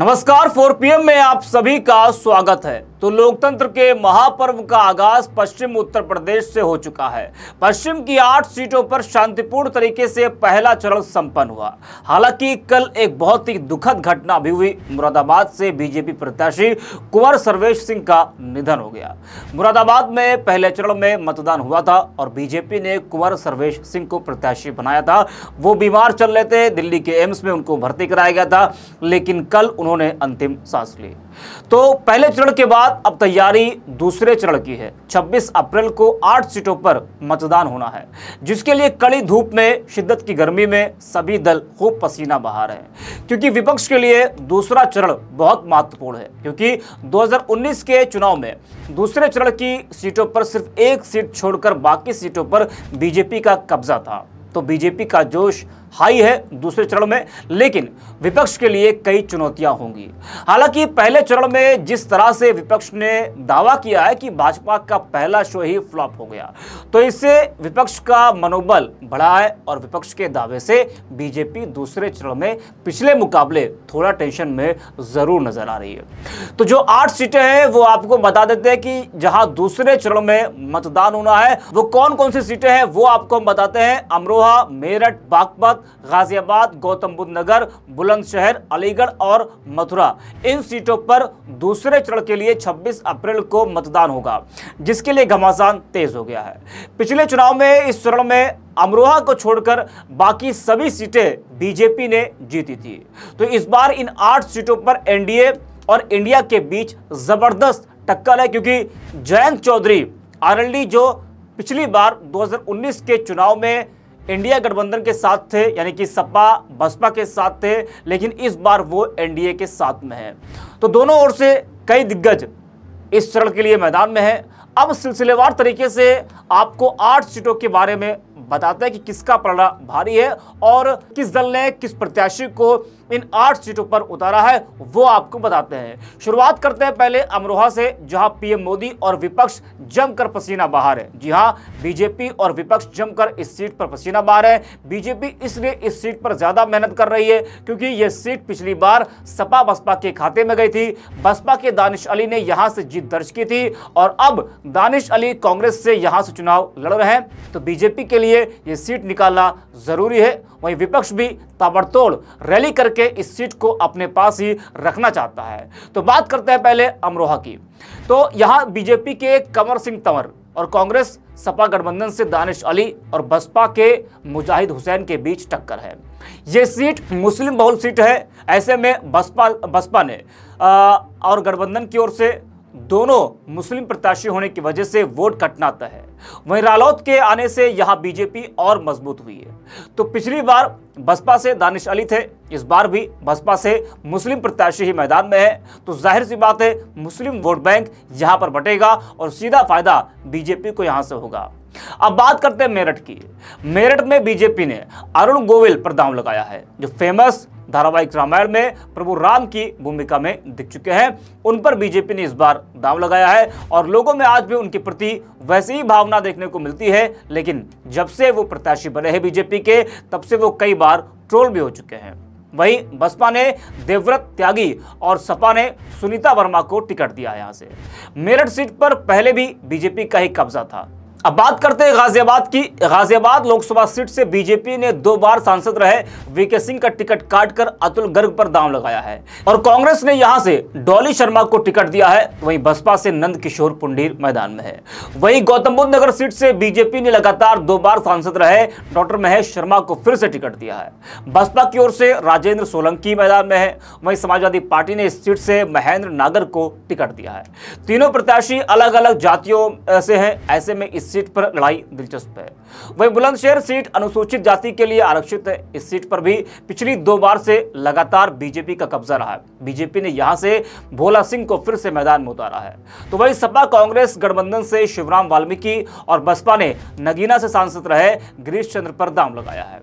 नमस्कार 4 पीएम में आप सभी का स्वागत है। तो लोकतंत्र के महापर्व का आगाज़ पश्चिम उत्तर प्रदेश से हो चुका है। पश्चिम की आठ सीटों पर शांतिपूर्ण तरीके से पहला चरण संपन्न हुआ। हालाँकि कल एक बहुत ही दुखद घटना भी हुई। मुरादाबाद से बीजेपी प्रत्याशी कुंवर सर्वेश सिंह का निधन हो गया। मुरादाबाद में पहले चरण में मतदान हुआ था और बीजेपी ने कुंवर सर्वेश सिंह को प्रत्याशी बनाया था। वो बीमार चल रहे थे। दिल्ली के एम्स में उनको भर्ती कराया गया था। लेकिन कल उन्होंने अंतिम सांस ली। तो पहले चरण के बाद अब तैयारी दूसरे चरण की है। 26 अप्रैल को आठ सीटों पर मतदान होना है, जिसके लिए कड़ी धूप में, शिद्दत की गर्मी में सभी दल खूब पसीना बहा रहे हैं। क्योंकि विपक्ष के लिए दूसरा चरण बहुत महत्वपूर्ण है, क्योंकि 2019 के चुनाव में दूसरे चरण की सीटों पर सिर्फ़ एक सीट छोड़कर बाकी सीटों पर बीजेपी का कब्जा था। तो बीजेपी का जोश हाई है दूसरे चरण में, लेकिन विपक्ष के लिए कई चुनौतियाँ होंगी। हालाँकि पहले चरण में जिस तरह से विपक्ष ने दावा किया है कि भाजपा का पहला शो ही फ्लॉप हो गया तो इससे विपक्ष का मनोबल बढ़ा है और विपक्ष के दावे से बीजेपी दूसरे चरण में पिछले मुकाबले थोड़ा टेंशन में ज़रूर नज़र आ रही है। तो जो आठ सीटें हैं, वो आपको बता देते हैं कि जहाँ दूसरे चरण में मतदान होना है, वो कौन कौन सी सीटें हैं, वो आपको हम बताते हैं। अमरोहा, मेरठ, बागपत गाजियाबाद गौतम बुद्ध नगर बुलंदशहर, अलीगढ़ और मथुरा। इन सीटों पर दूसरे चरण के लिए 26 अप्रैल को मतदान होगा, जिसके लिए घमासान तेज हो गया है। पिछले चुनाव में इस चरण में अमरोहा को छोड़कर बाकी सभी सीटें बीजेपी ने जीती थी। तो इस बार इन आठ सीटों पर एनडीए और इंडिया के बीच ज़बरदस्त टक्कर है, क्योंकि जयंत चौधरी आरएलडी जो पिछली बार 2019 के चुनाव में इंडिया गठबंधन के साथ थे, यानी कि सपा, बसपा के साथ थे, लेकिन इस बार वो एनडीए के साथ में है। तो दोनों ओर से कई दिग्गज इस चरण के लिए मैदान में है। अब सिलसिलेवार तरीके से आपको आठ सीटों के बारे में बताते हैं कि किसका पलड़ा भारी है और किस दल ने किस प्रत्याशी को इन आठ सीटों पर उतारा है, वो आपको बताते हैं। शुरुआत करते हैं पहले अमरोहा से, जहाँ पीएम मोदी और विपक्ष जमकर पसीना बहा रहे जी हाँ, बीजेपी और विपक्ष जमकर इस सीट पर पसीना बहा रहे हैं। बीजेपी इसलिए इस सीट पर ज़्यादा मेहनत कर रही है, क्योंकि यह सीट पिछली बार सपा बसपा के खाते में गई थी। बसपा के दानिश अली ने यहाँ से जीत दर्ज की थी और अब दानिश अली कांग्रेस से यहाँ से चुनाव लड़ रहे हैं। तो बीजेपी के लिए यह सीट निकालना ज़रूरी है। वहीं विपक्ष भी ताबड़तोड़ रैली करके इस सीट को अपने पास ही रखना चाहता है। तो बात करते हैं पहले अमरोहा की। तो यहाँ बीजेपी के कंवर सिंह तंवर और कांग्रेस सपा गठबंधन से दानिश अली और बसपा के मुजाहिद हुसैन के बीच टक्कर है। ये सीट मुस्लिम बहुल सीट है ऐसे में बसपा बसपा ने आ, और गठबंधन की ओर से दोनों मुस्लिम प्रत्याशी होने की वजह से वोट कटनाता है। वहीं रालौत के आने से यहाँ बीजेपी और मज़बूत हुई है। तो पिछली बार बसपा से दानिश अली थे, इस बार भी बसपा से मुस्लिम प्रत्याशी ही मैदान में है। तो ज़ाहिर सी बात है, मुस्लिम वोट बैंक यहाँ पर बटेगा और सीधा फ़ायदा बीजेपी को यहाँ से होगा। अब बात करते हैं मेरठ की। मेरठ में बीजेपी ने अरुण गोविल पर दांव लगाया है, जो फ़ेमस धारावाहिक रामायण में प्रभु राम की भूमिका में दिख चुके हैं। उन पर बीजेपी ने इस बार दाव लगाया है और लोगों में आज भी उनके प्रति वैसी ही भावना देखने को मिलती है, लेकिन जब से वो प्रत्याशी बने हैं बीजेपी के, तब से वो कई बार ट्रोल भी हो चुके हैं। वहीं बसपा ने देवव्रत त्यागी और सपा ने सुनीता वर्मा को टिकट दिया यहाँ से। मेरठ सीट पर पहले भी बीजेपी का ही कब्जा था। अब बात करते हैं गाजियाबाद की। गाजियाबाद लोकसभा सीट से बीजेपी ने दो बार सांसद रहे। वीके सिंह का टिकट काटकर अतुल गर्ग पर दाम लगाया है। और कांग्रेस ने यहाँ से डॉली शर्मा को टिकट दिया है। वहीं बसपा से नंद किशोर पुंडीर मैदान में है। वहीं गौतम बुद्ध नगर सीट से बीजेपी ने लगातार दो बार सांसद रहे। डॉक्टर महेश शर्मा को फिर से टिकट दिया है। बसपा की ओर से राजेंद्र सोलंकी मैदान में है। वहीं समाजवादी पार्टी ने इस सीट से महेंद्र नागर को टिकट दिया है। तीनों प्रत्याशी अलग अलग जातियों से हैं। ऐसे में सीट पर लड़ाई दिलचस्प है। वही बुलंदशहर सीट अनुसूचित जाति के लिए आरक्षित है। इस सीट पर भी पिछली दो बार से लगातार बीजेपी का कब्जा रहा है। बीजेपी ने यहाँ से भोला सिंह को फिर से मैदान में उतारा है। तो वही सपा कांग्रेस, गठबंधन से शिवराम वाल्मीकि और बसपा ने नगीना से सांसद रहे गिरीश चंद्र पर दाम लगाया है।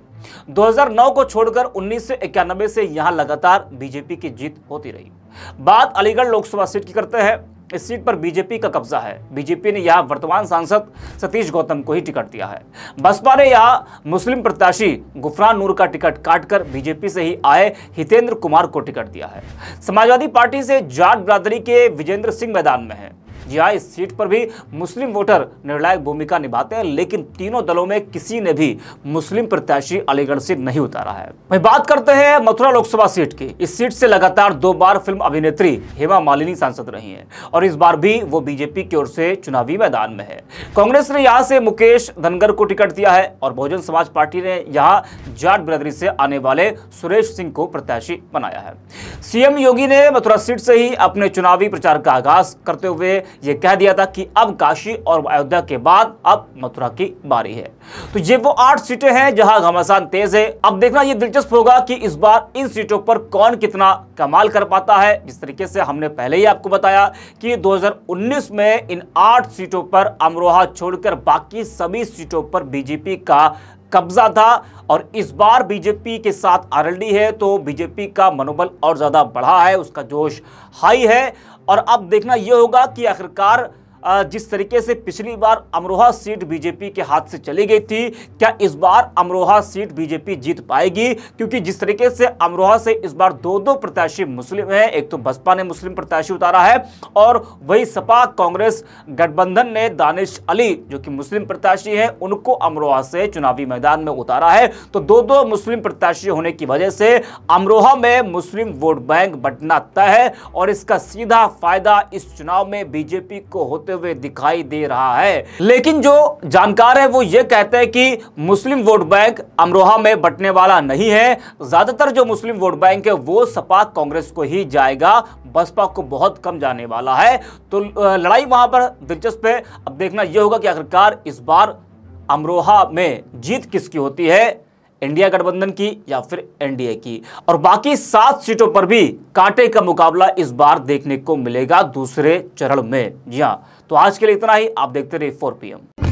2009 को छोड़कर उन्नीस सौ इक्यानवे से यहाँ लगातार बीजेपी की जीत होती रही। बात अलीगढ़ लोकसभा सीट की करते हैं। इस सीट पर बीजेपी का कब्जा है। बीजेपी ने यहाँ वर्तमान सांसद सतीश गौतम को ही टिकट दिया है। बसपा ने यहाँ मुस्लिम प्रत्याशी गुफरान नूर का टिकट काटकर बीजेपी से ही आए हितेंद्र कुमार को टिकट दिया है। समाजवादी पार्टी से जाट बरादरी के विजेंद्र सिंह मैदान में है। जी हाँ इस सीट पर भी मुस्लिम वोटर निर्णायक भूमिका निभाते हैं, लेकिन तीनों दलों में किसी ने भी मुस्लिम प्रत्याशी अलीगढ़ से नहीं उतारा है। वही बात करते हैं मथुरा लोकसभा सीट की। इस सीट से लगातार दो बार फ़िल्म अभिनेत्री हेमा मालिनी सांसद रही हैं, और इस बार भी वो बीजेपी की ओर से चुनावी मैदान में है। कांग्रेस ने यहाँ से मुकेश धनगर को टिकट दिया है, और बहुजन समाज पार्टी ने यहाँ जाट बिरादरी से आने वाले सुरेश सिंह को प्रत्याशी बनाया है। सीएम योगी ने मथुरा सीट से ही अपने चुनावी प्रचार का आगाज़ करते हुए ये कह दिया था कि अब काशी और अयोध्या के बाद अब मथुरा की बारी है। तो ये वो आठ सीटें हैं जहाँ घमासान तेज है। अब देखना ये दिलचस्प होगा कि इस बार इन सीटों पर कौन कितना कमाल कर पाता है। जिस तरीके से हमने पहले ही आपको बताया कि 2019 में इन आठ सीटों पर अमरोहा छोड़कर बाकी सभी सीटों पर बीजेपी का कब्जा था और इस बार बीजेपी के साथ आरएलडी है तो बीजेपी का मनोबल और ज़्यादा बढ़ा है, उसका जोश हाई है। और अब देखना यह होगा कि आखिरकार जिस तरीके से पिछली बार अमरोहा सीट बीजेपी के हाथ से चली गई थी, क्या इस बार अमरोहा सीट बीजेपी जीत पाएगी? क्योंकि जिस तरीके से अमरोहा से इस बार दो दो प्रत्याशी मुस्लिम हैं, एक तो बसपा ने मुस्लिम प्रत्याशी उतारा है, और वही सपा कांग्रेस गठबंधन ने दानिश अली, जो कि मुस्लिम प्रत्याशी है, उनको अमरोहा से चुनावी मैदान में उतारा है। तो दो दो मुस्लिम प्रत्याशी होने की वजह से अमरोहा में मुस्लिम वोट बैंक बटना तय है, और इसका सीधा फ़ायदा इस चुनाव में बीजेपी को होते हुए दिखाई दे रहा है। लेकिन जो जानकार है, वो ये कहते हैं कि मुस्लिम वोट बैंक अमरोहा में बटने वाला नहीं है। ज़्यादातर जो मुस्लिम वोट बैंक है, वो सपा कांग्रेस को ही जाएगा। बसपा को बहुत कम जाने वाला है। तो लड़ाई वहाँ पर दिलचस्प है। अब देखना यह होगा कि आखिरकार इस बार अमरोहा में जीत किसकी होती है। इंडिया गठबंधन की या फिर एनडीए की। और बाकी सात सीटों पर भी कांटे का मुकाबला इस बार देखने को मिलेगा दूसरे चरण में। जी हाँ तो आज के लिए इतना ही। आप देखते रहिए फोर पीएम